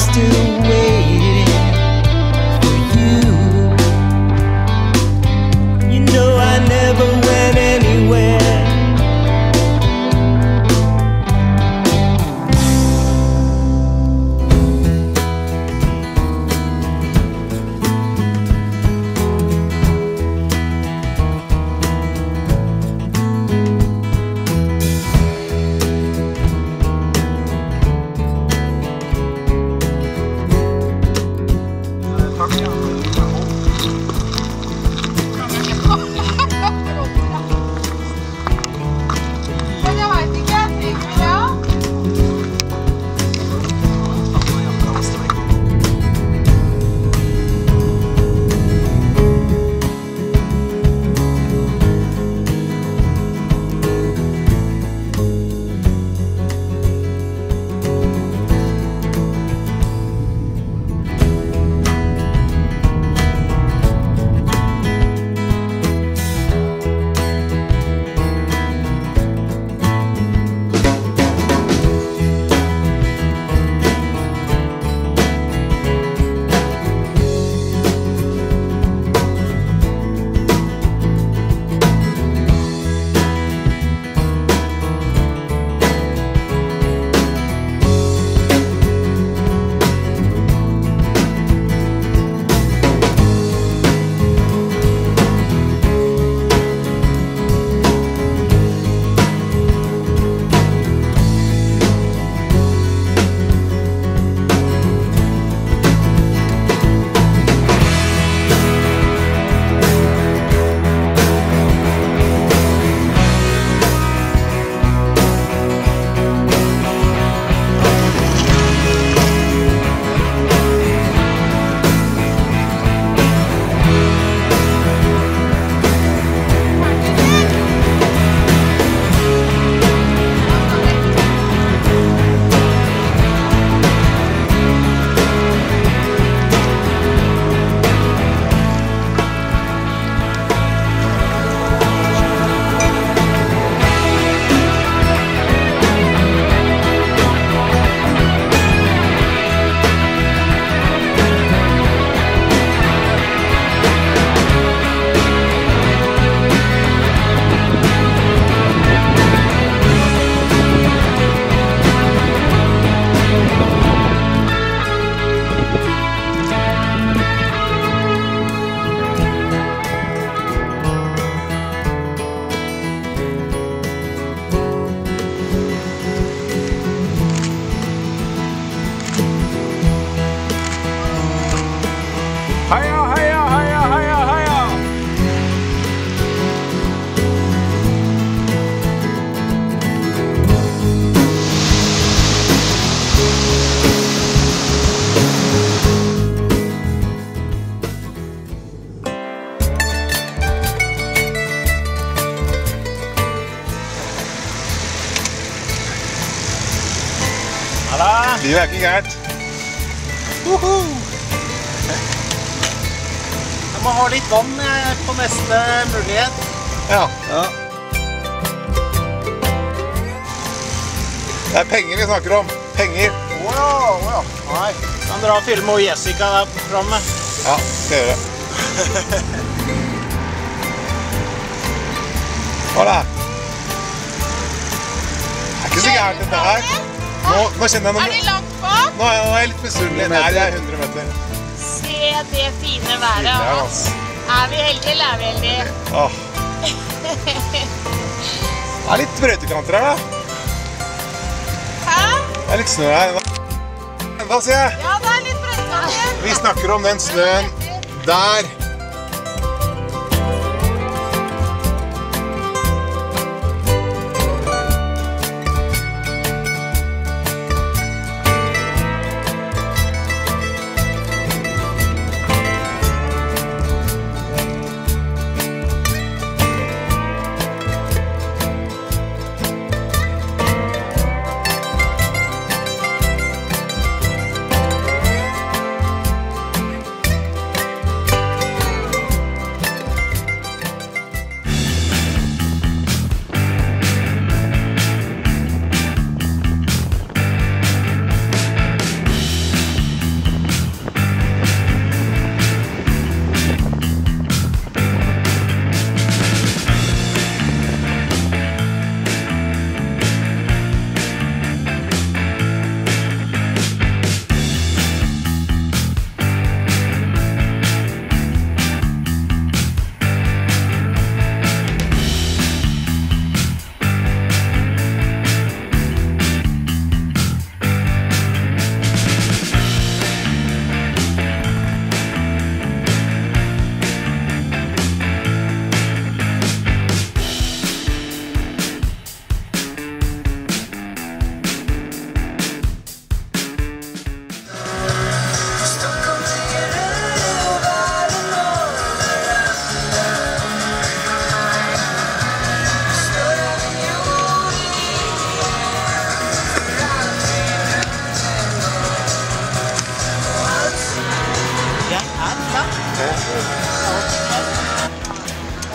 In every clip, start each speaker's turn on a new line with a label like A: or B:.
A: still waiting
B: Livet er ikke gærent.
C: Jeg må ha litt vann på neste mulighet.
B: Ja.
C: Ja.
B: Det er penger vi snakker om. Penger.
C: Wow, ja. Nei. Kan dra og filme Jessica der framme.
B: Ja, skal gjøre det. Hva da? Det er ikke så gærent dette her. Nå, nå kjenner jeg noe.
D: Er de langt bak?
B: Nå er nå er jeg litt misunnelig. Nei, det er 100 meter.
D: Se det fine været.
B: Fine altså.
D: Er vi heldige, eller er vi heldige?
B: Åh. Det er litt brøytekanter her, da.
D: Hæ?
B: Det er litt snø her ennå. Enda, sier jeg.
D: Ja, det er litt brøytekanter.
B: Vi snakker om den snøen der.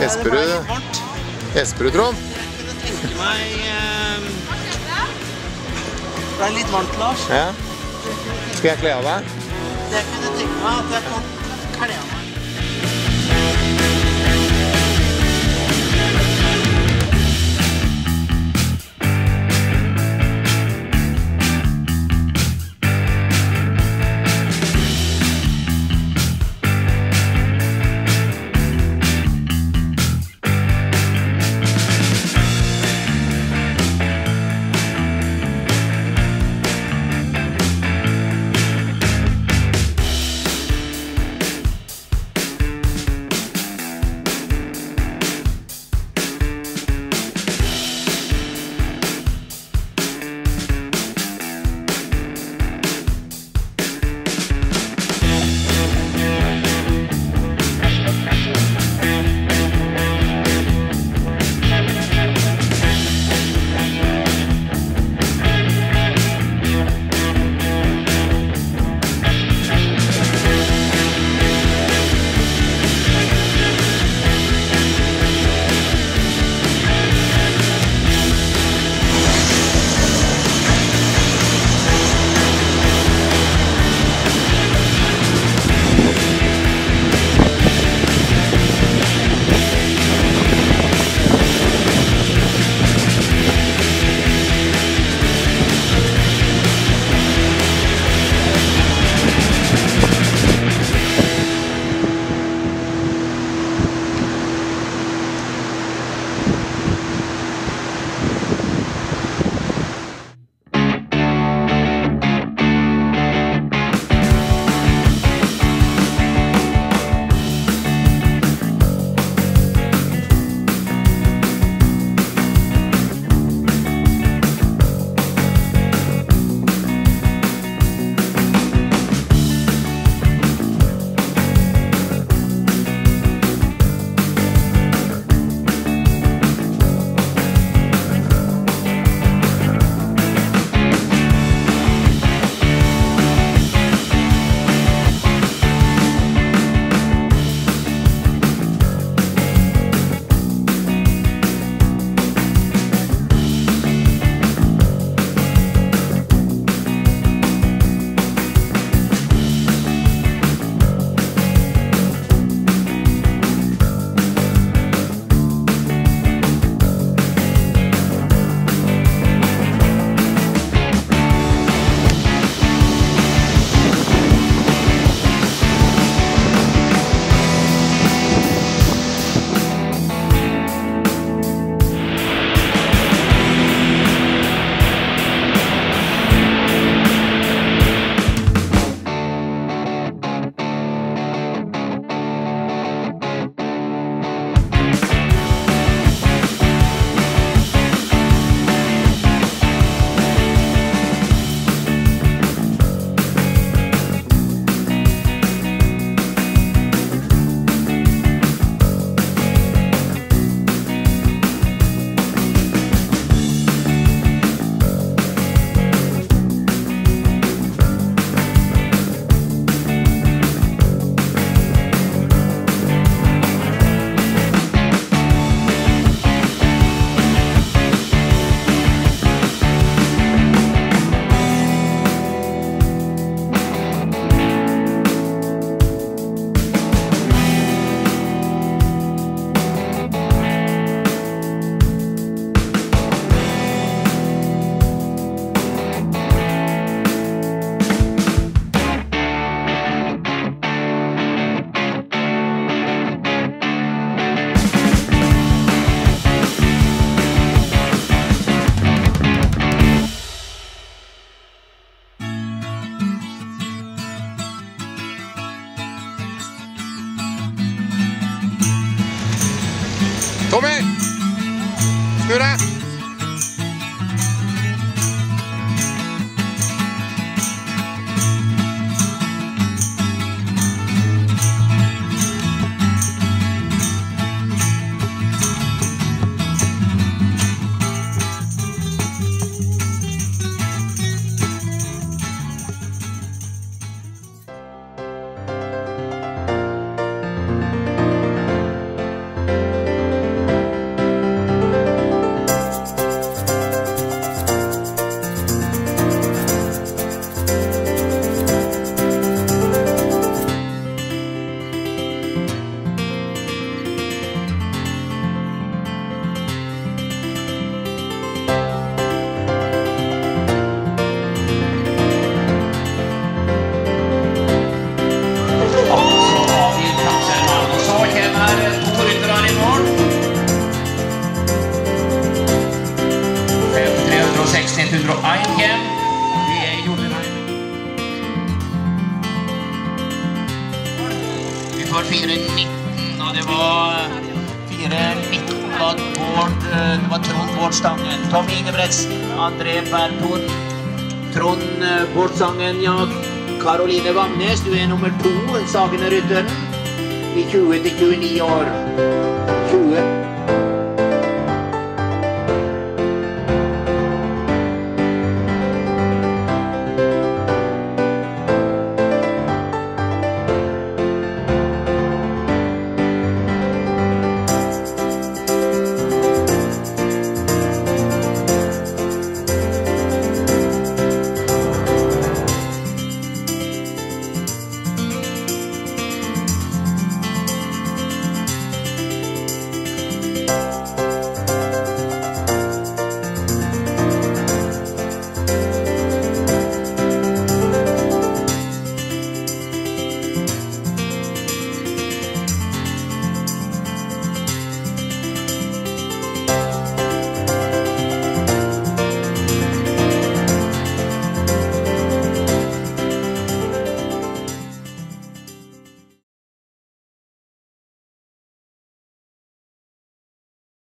B: Esperud. Esperud, Trond.
C: Jeg kunne tenke meg eh, Det ble litt varmt, Lars.
B: Ja. Skal jeg kle av deg?
C: Jeg kunne tenke meg at jeg kan kle av meg.
E: Come in, good deg! Ingebretsen, André Berthon, Trond Bortsangen, Bård ja. Karoline Vamnes, du er nummer to, Sagene-rytteren. I 20 til 29 år.